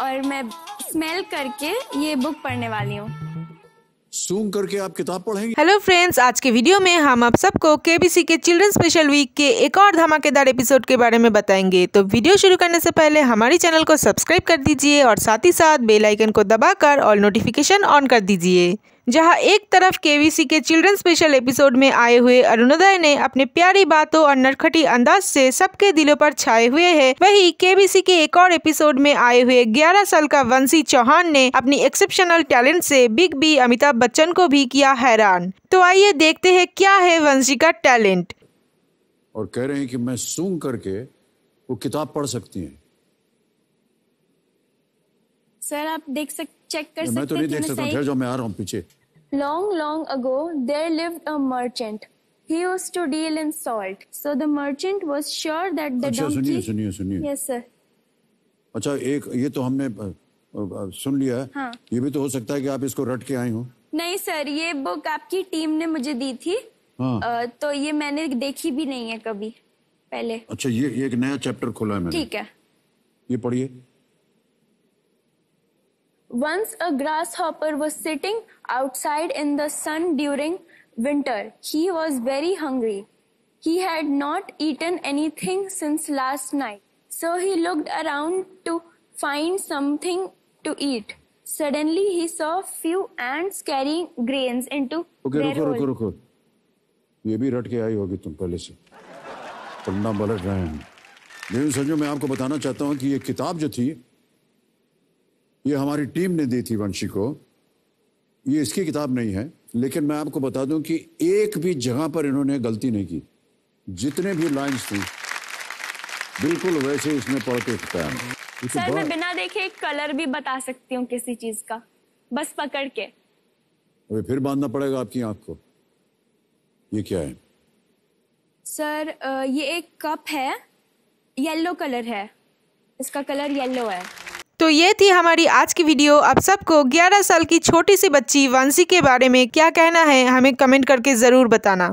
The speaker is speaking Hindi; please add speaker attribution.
Speaker 1: और मैं स्मेल करके ये बुक पढ़ने वाली हूँ।
Speaker 2: सूंघ करके आप किताब पढ़ेंगे।
Speaker 3: हेलो फ्रेंड्स आज के वीडियो में हम आप सबको केबीसी के चिल्ड्रन स्पेशल वीक के एक और धमाकेदार एपिसोड के बारे में बताएँगे। तो वीडियो शुरू करने से पहले हमारे चैनल को सब्सक्राइब कर दीजिए और साथ ही साथ बेल आइकन को दबाकर ऑल नोटिफिकेशन ऑन कर दीजिए। जहाँ एक तरफ़ केवीसी के चिल्ड्रन स्पेशल एपिसोड में आए हुए अरुणोदय ने अपने प्यारी बातों और नरखटी अंदाज से सबके दिलों पर छाए हुए हैं, वही केबीसी के एक और एपिसोड में आए हुए 11 साल का वंशी चौहान ने अपनी एक्सेप्शनल टैलेंट से बिग बी अमिताभ बच्चन को भी किया हैरान। तो आइए देखते हैं क्या है वंशी का टैलेंट
Speaker 2: और कह रहे हैं कि मैं सूंघ करके वो किताब पढ़ सकती हैं।
Speaker 1: सर आप देख सक चेक कर
Speaker 2: मैं
Speaker 1: सकते
Speaker 2: तो नहीं
Speaker 1: हैं
Speaker 2: देख सकता
Speaker 1: मैं
Speaker 2: ठहर जाओ मैं आ रहा हूँ पीछे
Speaker 1: Long, long ago, there lived a merchant. He used to deal in salt. So the merchant was sure that the
Speaker 2: अच्छा सुनिए
Speaker 1: donkey.
Speaker 2: सुनिए सुनिए
Speaker 1: Yes, sir.
Speaker 2: अच्छा एक ये तो हमने सुन लिया है
Speaker 1: हाँ।
Speaker 2: ये भी तो हो सकता है कि आप इसको रट के आई हो
Speaker 1: नहीं सर ये बुक आपकी टीम ने मुझे दी थी
Speaker 2: हाँ
Speaker 1: अ, तो ये मैंने देखी भी नहीं है कभी पहले
Speaker 2: अच्छा ये ये एक नया चैप्टर खोला है मैंने
Speaker 1: ठीक है
Speaker 2: ये पढ़िए
Speaker 1: Once a grasshopper was sitting outside in the sun during winter. He was very hungry. He had not eaten anything since last night. So he looked around to find something to eat. Suddenly he saw few ants carrying grains into their
Speaker 2: रुको रुको
Speaker 1: hole.
Speaker 2: रुको ये भी रट के आई होगी तुम पहले से पन्ना पलट रहे हैं लेकिन संजो मैं आपको बताना चाहता हूँ कि ये किताब जो थी ये हमारी टीम ने दी थी वंशी को। ये इसकी किताब नहीं है लेकिन मैं आपको बता दूँ कि एक भी जगह पर इन्होंने गलती नहीं की। जितने भी लाइंस थी बिल्कुल वैसे इसमें पढ़ के बताया तो
Speaker 1: सर मैं बिना देखे कलर भी बता सकती हूँ किसी चीज़ का। बस पकड़ के।
Speaker 2: अबे फिर बांधना पड़ेगा आपकी आँख को। ये क्या है?
Speaker 1: सर ये एक कप है। येलो कलर है। इसका कलर येलो है।
Speaker 3: तो ये थी हमारी आज की वीडियो। आप सबको 11 साल की छोटी सी बच्ची वंशी के बारे में क्या कहना है, हमें कमेंट करके ज़रूर बताना।